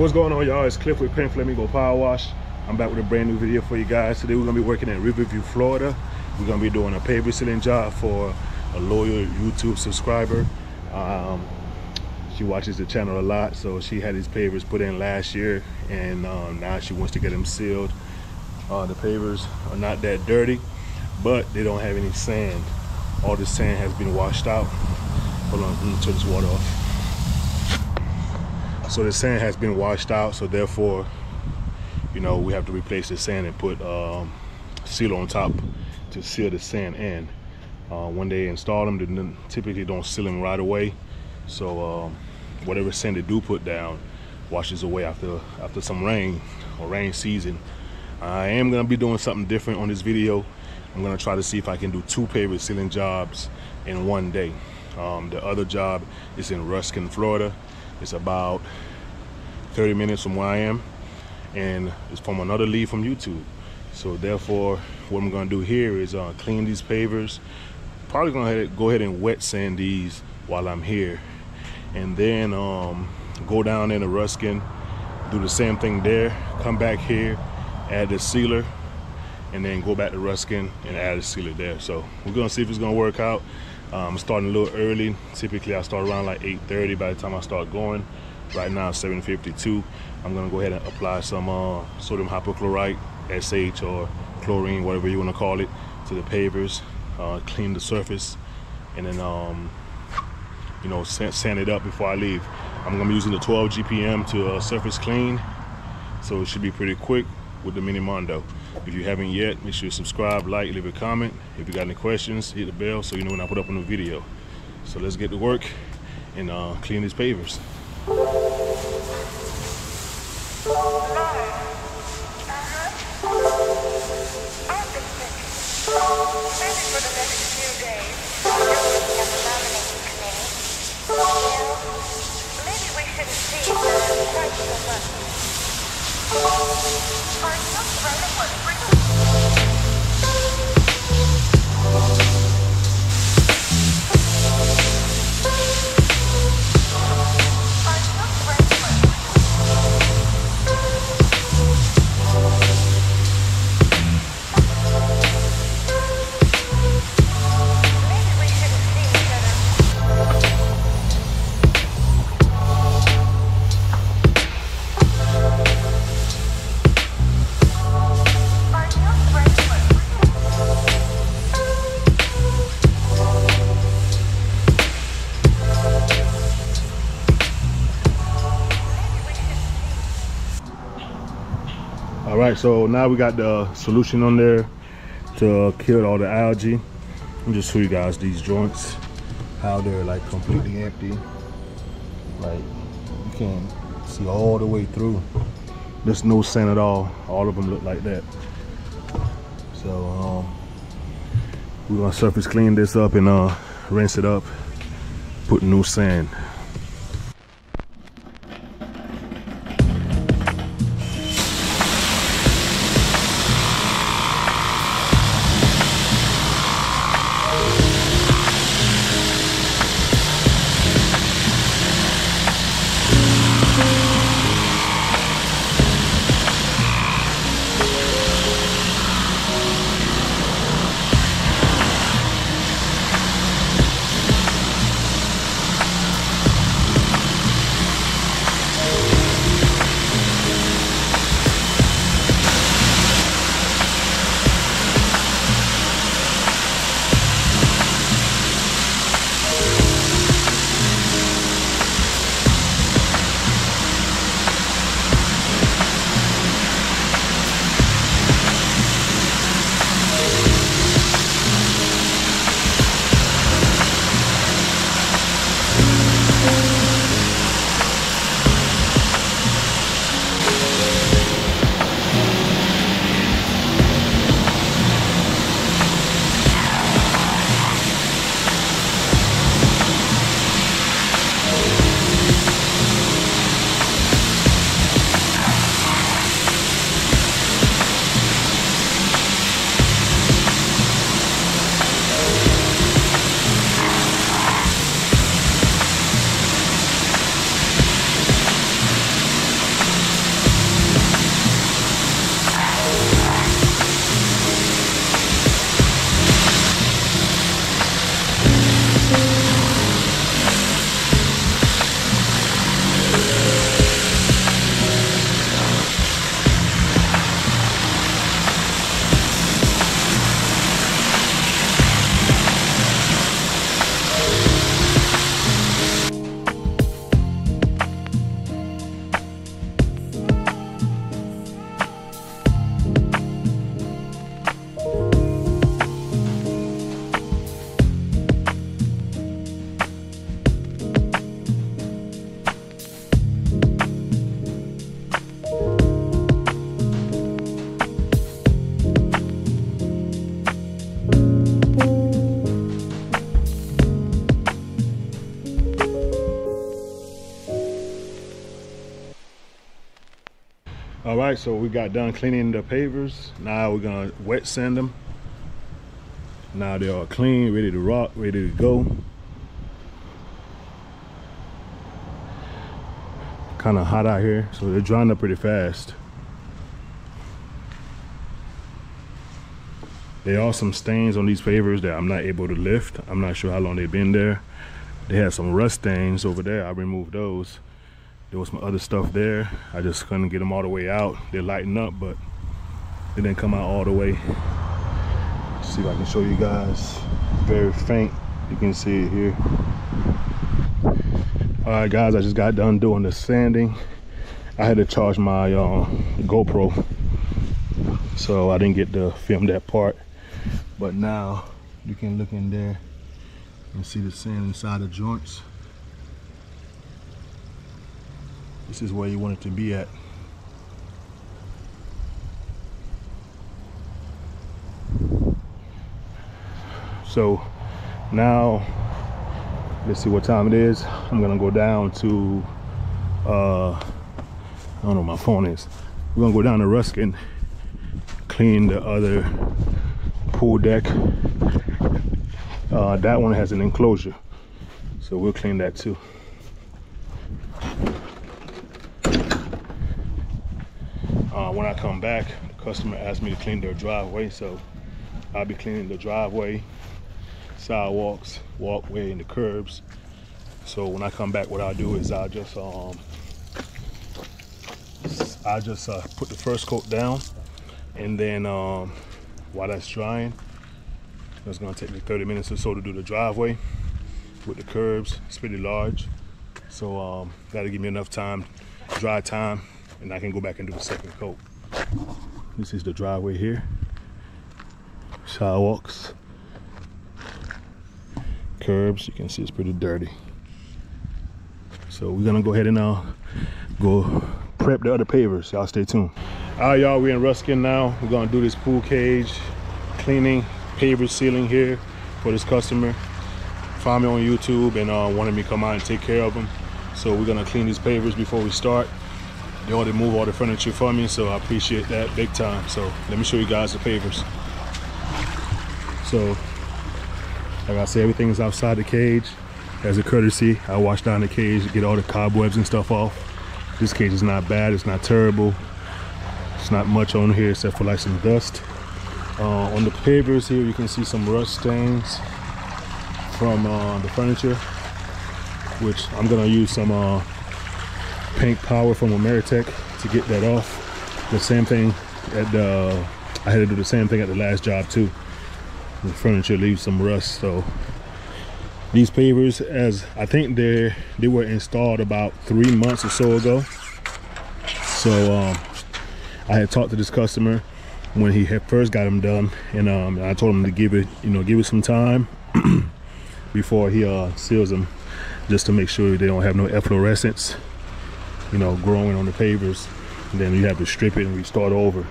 What's going on y'all? It's Cliff with Pink Flamingo Power Wash. I'm back with a brand new video for you guys. Today we're gonna be working in Riverview, Florida. We're gonna be doing a paver sealing job for a loyal YouTube subscriber. Um, she watches the channel a lot, so she had these pavers put in last year and um, now she wants to get them sealed. Uh, the pavers are not that dirty, but they don't have any sand. All the sand has been washed out. Hold on, let me turn this water off so the sand has been washed out so therefore you know we have to replace the sand and put um, seal on top to seal the sand in. Uh, when they install them they typically don't seal them right away. So um, whatever sand they do put down washes away after after some rain or rain season. I am gonna be doing something different on this video. I'm gonna try to see if I can do two paver sealing jobs in one day. Um, the other job is in Ruskin Florida it's about 30 minutes from where I am and it's from another lead from YouTube. So therefore, what I'm gonna do here is uh, clean these pavers. Probably gonna go ahead and wet sand these while I'm here. And then um, go down in the Ruskin, do the same thing there, come back here, add the sealer, and then go back to Ruskin and add the sealer there. So we're gonna see if it's gonna work out. I'm um, starting a little early. Typically I start around like 8.30 by the time I start going. Right now 7.52. I'm gonna go ahead and apply some uh, sodium hypochlorite, SH or chlorine, whatever you wanna call it, to the pavers, uh, clean the surface, and then um, you know, sand, sand, it up before I leave. I'm gonna be using the 12 GPM to uh, surface clean, so it should be pretty quick with the Mini Mondo. If you haven't yet, make sure you subscribe, like, leave a comment. If you got any questions, hit the bell so you know when I put up a new video. So let's get to work and uh, clean these pavers. all right so are you afraid of what freedom now we got the solution on there to kill all the algae. I'm just show you guys these joints how they're like completely empty. Like you can see all the way through. There's no sand at all. All of them look like that. So um, we're gonna surface clean this up and uh, rinse it up put new sand right, so we got done cleaning the pavers. Now we're gonna wet sand them. Now they are clean, ready to rock, ready to go. Kind of hot out here, so they're drying up pretty fast. There are some stains on these pavers that I'm not able to lift. I'm not sure how long they've been there. They had some rust stains over there. I removed those. There was some other stuff there. I just couldn't get them all the way out. They're lighting up, but they didn't come out all the way. Let's see if I can show you guys. Very faint. You can see it here. All right, guys, I just got done doing the sanding. I had to charge my uh, GoPro, so I didn't get to film that part. But now you can look in there and see the sand inside the joints. This is where you want it to be at. So now, let's see what time it is. I'm gonna go down to, uh, I don't know my phone is. We're gonna go down to Ruskin, clean the other pool deck. Uh, that one has an enclosure, so we'll clean that too. Uh, when I come back, the customer asked me to clean their driveway, so I'll be cleaning the driveway, sidewalks, walkway, and the curbs. So when I come back, what I'll do is I'll just um, I just uh, put the first coat down, and then um, while that's drying, it's gonna take me 30 minutes or so to do the driveway with the curbs. It's pretty large, so um, that'll give me enough time, dry time, and I can go back and do the second coat. This is the driveway here. Sidewalks, curbs. You can see it's pretty dirty. So we're gonna go ahead and now uh, go prep the other pavers. Y'all stay tuned. All right, y'all, we're in Ruskin now. We're gonna do this pool cage cleaning, paver sealing here for this customer. Found me on YouTube and uh, wanted me to come out and take care of them. So we're gonna clean these pavers before we start. They already move all the furniture for me, so I appreciate that big time. So let me show you guys the pavers. So, like I said, everything is outside the cage. As a courtesy, I wash down the cage to get all the cobwebs and stuff off. This cage is not bad, it's not terrible. It's not much on here except for like some dust. Uh, on the pavers here, you can see some rust stains from uh, the furniture, which I'm gonna use some uh, pink power from Ameritech to get that off. The same thing at the, I had to do the same thing at the last job too. The furniture leaves some rust, so these pavers, as I think they they were installed about three months or so ago. So um, I had talked to this customer when he had first got them done, and um, I told him to give it, you know, give it some time before he uh, seals them, just to make sure they don't have no efflorescence, you know, growing on the pavers. And then you have to strip it and restart over.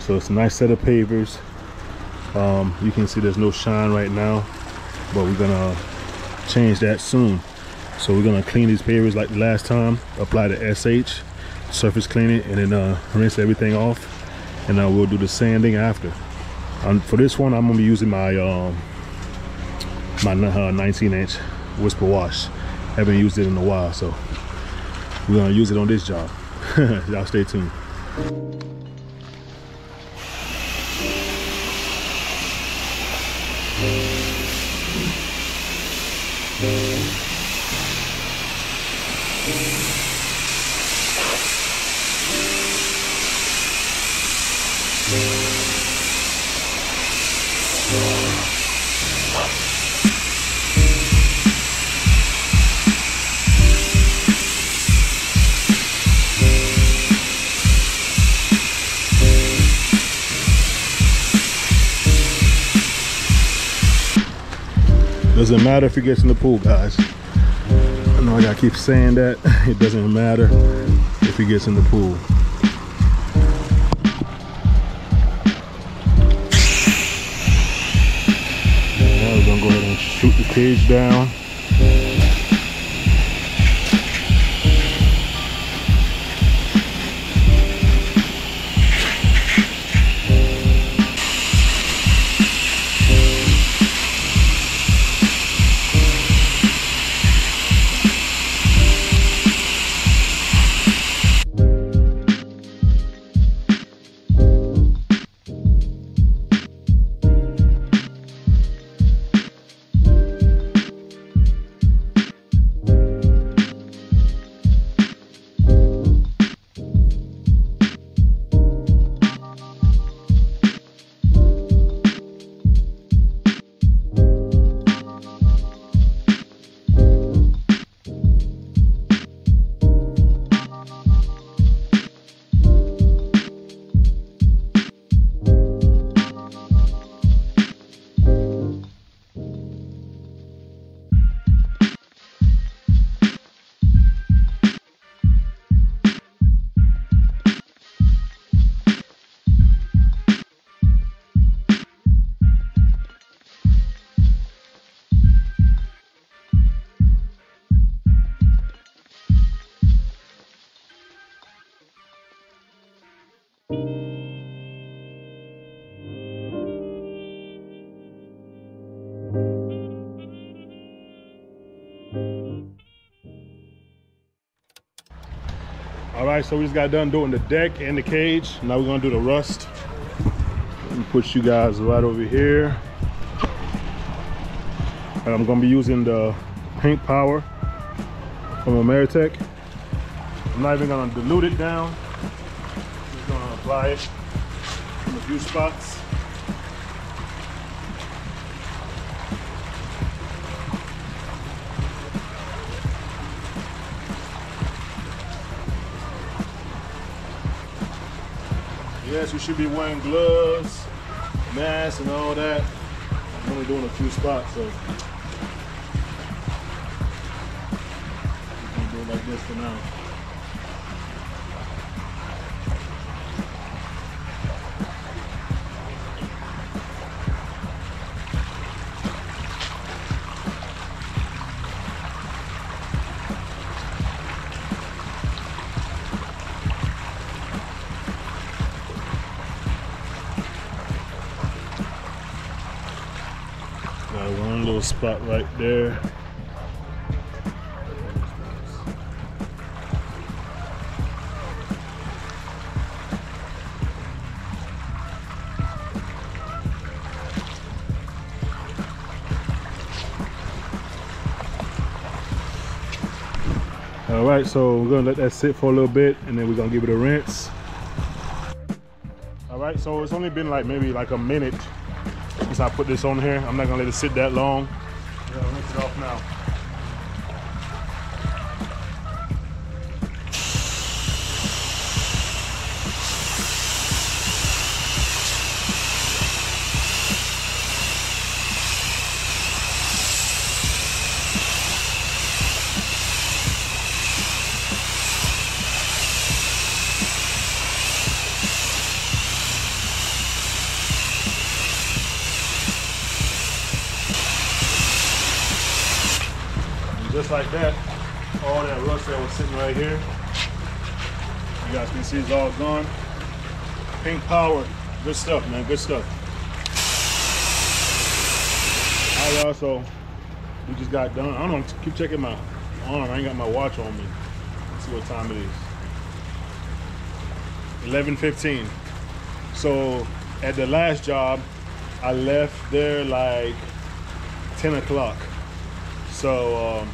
So it's a nice set of pavers. Um, you can see there's no shine right now, but we're gonna change that soon. So we're gonna clean these pavers like the last time, apply the SH, surface clean it, and then uh, rinse everything off. And uh, we'll do the sanding after. Um, for this one, I'm gonna be using my um, my uh, 19 inch Whisper Wash. Haven't used it in a while, so we're gonna use it on this job. Y'all stay tuned. It doesn't matter if he gets in the pool, guys. I know I gotta keep saying that. It doesn't matter if he gets in the pool. Now we're gonna go ahead and shoot the cage down. Right, so we just got done doing the deck and the cage. Now we're gonna do the rust. Put you guys right over here. And I'm gonna be using the pink power from Ameritech. I'm not even gonna dilute it down. Just gonna apply it in a few spots. Yes, you should be wearing gloves, mask, and all that. I'm only doing a few spots, so do it like this for now. Spot right there. All right, so we're gonna let that sit for a little bit and then we're gonna give it a rinse. All right, so it's only been like maybe like a minute since I put this on here. I'm not gonna let it sit that long. Off now. Just like that, all that rust that was sitting right here, you guys can see it's all gone. Pink power, good stuff, man, good stuff. All right, y'all, so we just got done. I don't know, keep checking my arm. I ain't got my watch on me. Let's see what time it is. 11.15. So at the last job, I left there like 10 o'clock. So um,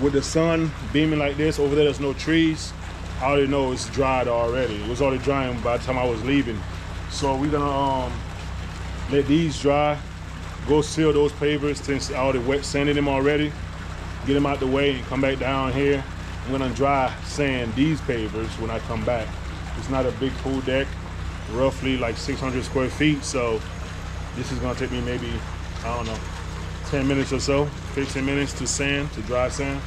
with the sun beaming like this, over there there's no trees. I already know it's dried already. It was already drying by the time I was leaving. So we're gonna um, let these dry, go seal those pavers since I already wet sanded them already. Get them out the way and come back down here. I'm gonna dry sand these pavers when I come back. It's not a big pool deck, roughly like 600 square feet. So this is gonna take me maybe, I don't know, 10 minutes or so, 15 minutes to sand, to dry sand.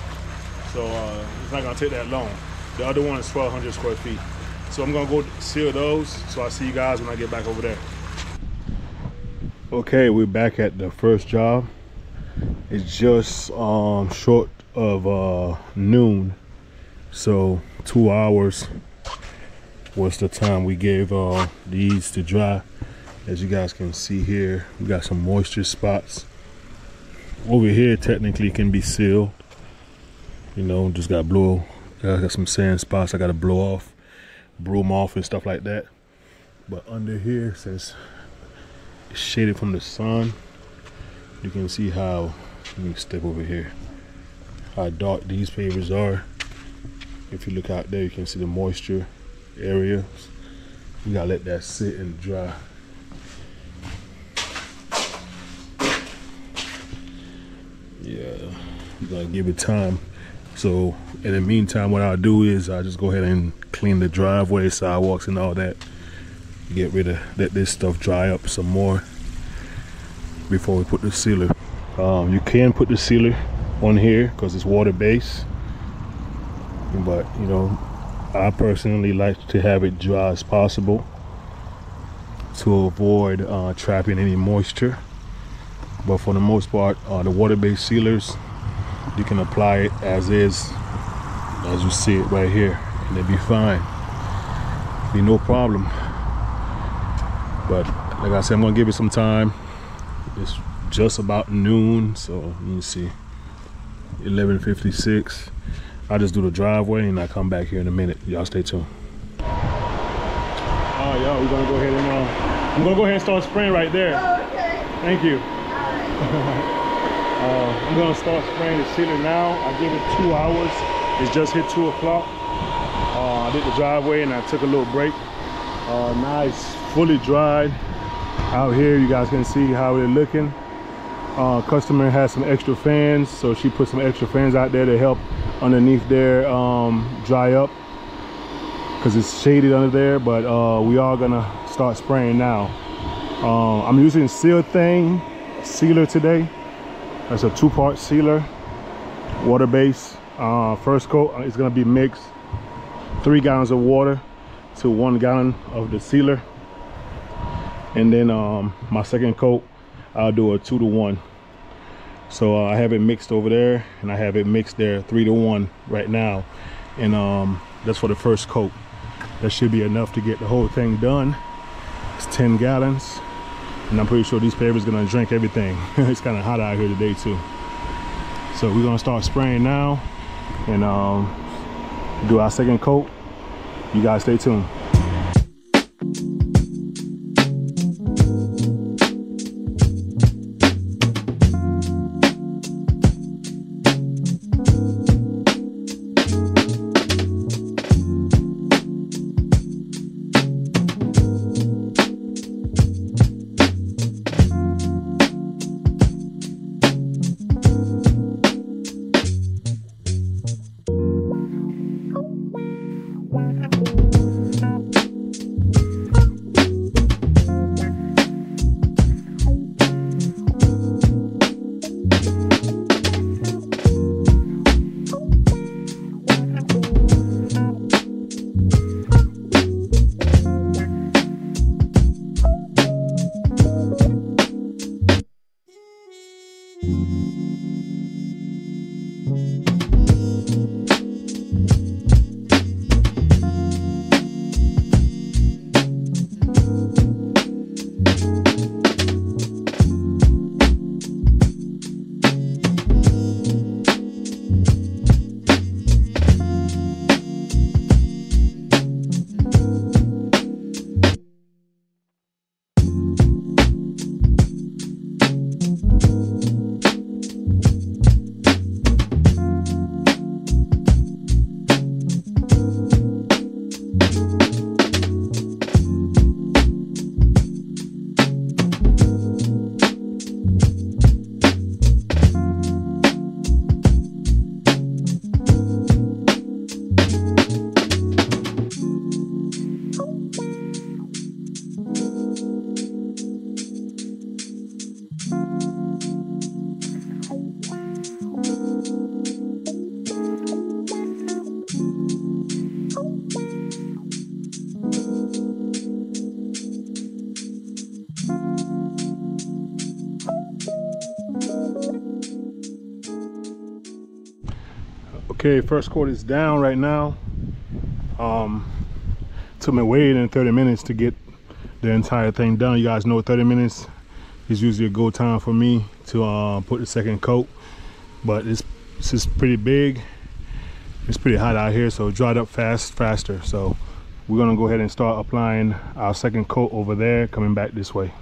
So uh, it's not gonna take that long. The other one is 1,200 square feet. So I'm gonna go seal those. So I'll see you guys when I get back over there. Okay, we're back at the first job. It's just um, short of uh, noon. So two hours was the time we gave uh, these to dry. As you guys can see here, we got some moisture spots. Over here technically can be sealed. You know, just got blow. I got some sand spots I gotta blow off, broom off and stuff like that. But under here, since it's shaded from the sun, you can see how, let me step over here, how dark these pavers are. If you look out there, you can see the moisture areas. You gotta let that sit and dry. Yeah, you gotta give it time. So in the meantime, what I'll do is I'll just go ahead and clean the driveway, sidewalks and all that. Get rid of, let this stuff dry up some more before we put the sealer. Um, you can put the sealer on here because it's water based. But you know, I personally like to have it dry as possible to avoid uh, trapping any moisture. But for the most part, uh, the water-based sealers, you can apply it as is, as you see it right here, and it'll be fine. Be no problem. But like I said, I'm gonna give it some time. It's just about noon, so you can see 11:56. I'll just do the driveway and I'll come back here in a minute. Y'all stay tuned. All right, y'all, we're gonna go ahead and, uh, I'm gonna go ahead and start spraying right there. Oh, okay. Thank you. uh, I'm gonna start spraying the sealer now. I give it two hours. It's just hit two o'clock. Uh, I did the driveway and I took a little break. Uh, fully dried. Out here, you guys can see how it's looking. Uh, customer has some extra fans, so she put some extra fans out there to help underneath there um, dry up because it's shaded under there. But uh, we are gonna start spraying now. Uh, I'm using Seal Thing sealer today. That's a two-part sealer, water base. Uh, first coat is gonna be mixed three gallons of water to one gallon of the sealer. And then um, my second coat I'll do a two to one. So uh, I have it mixed over there and I have it mixed there three to one right now. And um, that's for the first coat. That should be enough to get the whole thing done. It's 10 gallons and I'm pretty sure these pavers gonna drink everything. It's kind of hot out here today too. So we're gonna start spraying now. And um, do our second coat. You guys stay tuned Okay, first coat is down right now. Um, took me way in 30 minutes to get the entire thing done. You guys know 30 minutes is usually a go time for me to uh, put the second coat. But it's, this is pretty big. It's pretty hot out here, so it dried up fast, faster. So we're gonna go ahead and start applying our second coat over there, coming back this way.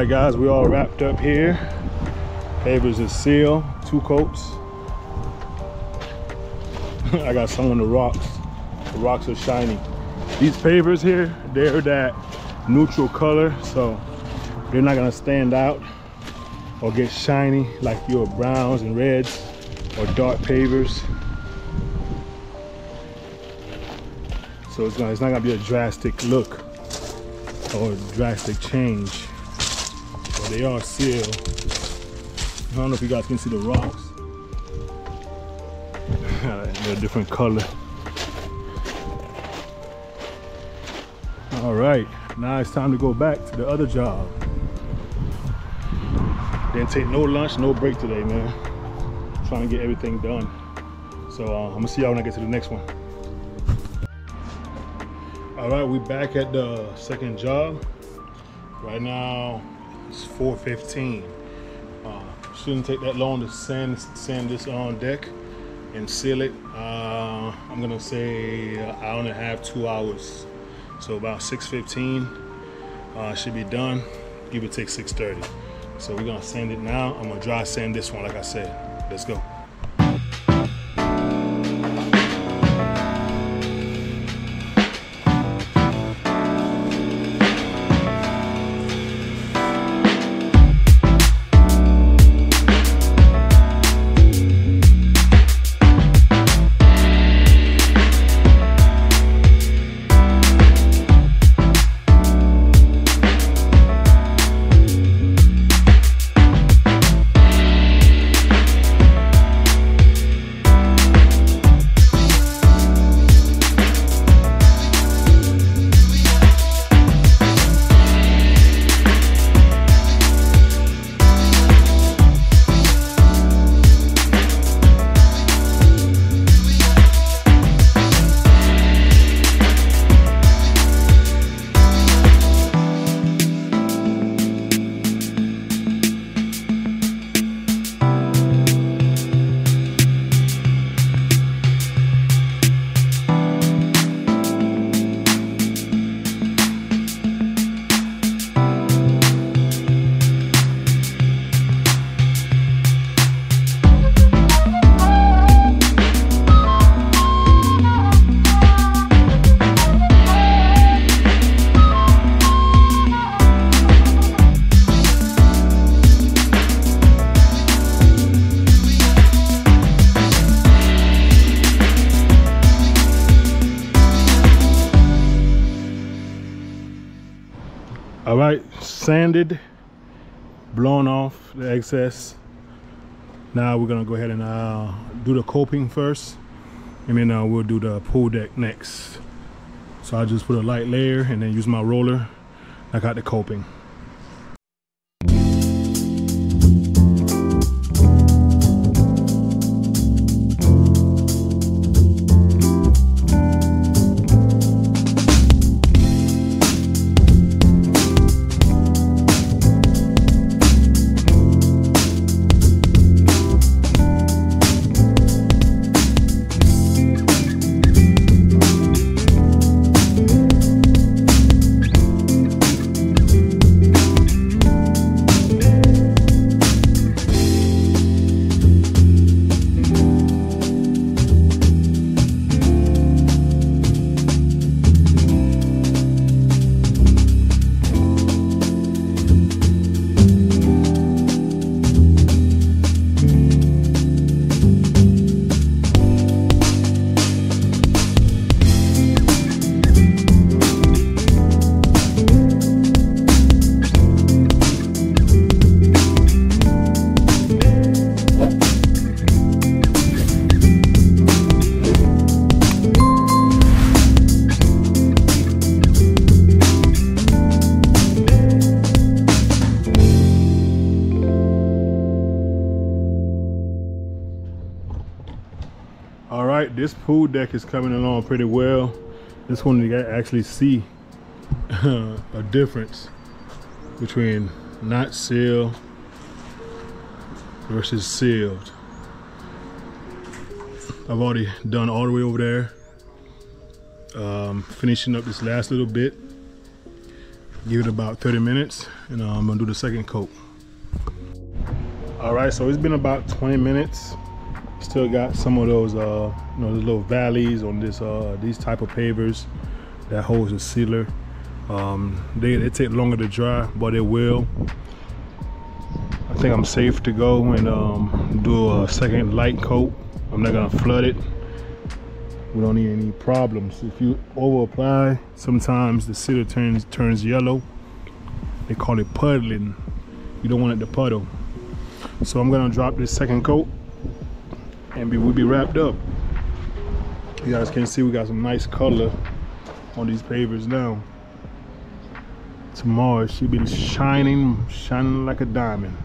Right guys we all wrapped up here. Pavers is sealed. Two coats. I got some on the rocks. The rocks are shiny. These pavers here they're that neutral color so they're not gonna stand out or get shiny like your browns and reds or dark pavers so it's, gonna, it's not gonna be a drastic look or drastic change. They are sealed. I don't know if you guys can see the rocks. They're a different color. All right, now it's time to go back to the other job. Didn't take no lunch, no break today, man. Trying to get everything done. So uh, I'm gonna see y'all when I get to the next one. All right, we back at the second job. Right now, it's 4.15. Uh, shouldn't take that long to sand, sand this on deck and seal it. Uh, I'm gonna say an hour and a half, two hours. So about 6.15 uh, should be done. Give it take 6.30. So we're gonna sand it now. I'm gonna dry sand this one, like I said. Let's go. Sanded blown off the excess. Now we're gonna go ahead and uh, do the coping first and then uh, we'll do the pool deck next. So i just put a light layer and then use my roller. I got the coping this pool deck is coming along pretty well. This one you actually see a difference between not sealed versus sealed. I've already done all the way over there. Um, finishing up this last little bit. Give it about 30 minutes and uh, I'm gonna do the second coat. All right so it's been about 20 minutes still got some of those uh you know the little valleys on this uh these type of pavers that holds the sealer. Um they, they take longer to dry but it will. I think i'm safe to go and um do a second light coat. I'm not gonna flood it. We don't need any problems. If you over apply sometimes the sealer turns turns yellow. They call it puddling. You don't want it to puddle. So i'm gonna drop this second coat and we'll be wrapped up. You guys can see we got some nice color on these pavers now. Tomorrow should be shining shining like a diamond.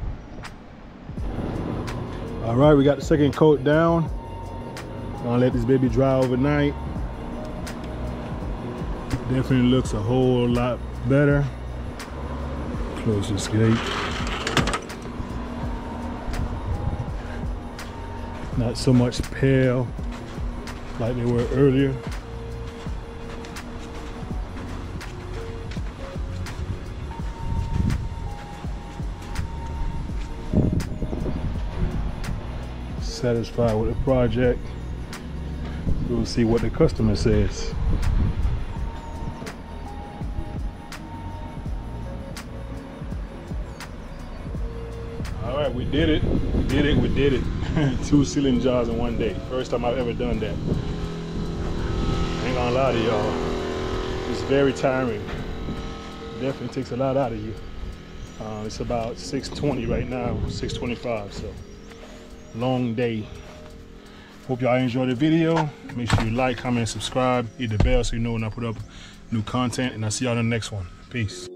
All right we got the second coat down. Gonna let this baby dry overnight. Definitely looks a whole lot better. Close this gate not so much pale like they were earlier. Satisfied with the project. We'll see what the customer says did it we did it we did it. Two sealing jars in one day. First time i've ever done that. I ain't gonna lie to y'all. It's very tiring. Definitely takes a lot out of you. Uh, it's about 620 right now 625 so long day. Hope y'all enjoyed the video. Make sure you like comment subscribe hit the bell so you know when i put up new content and i'll see y'all in the next one. Peace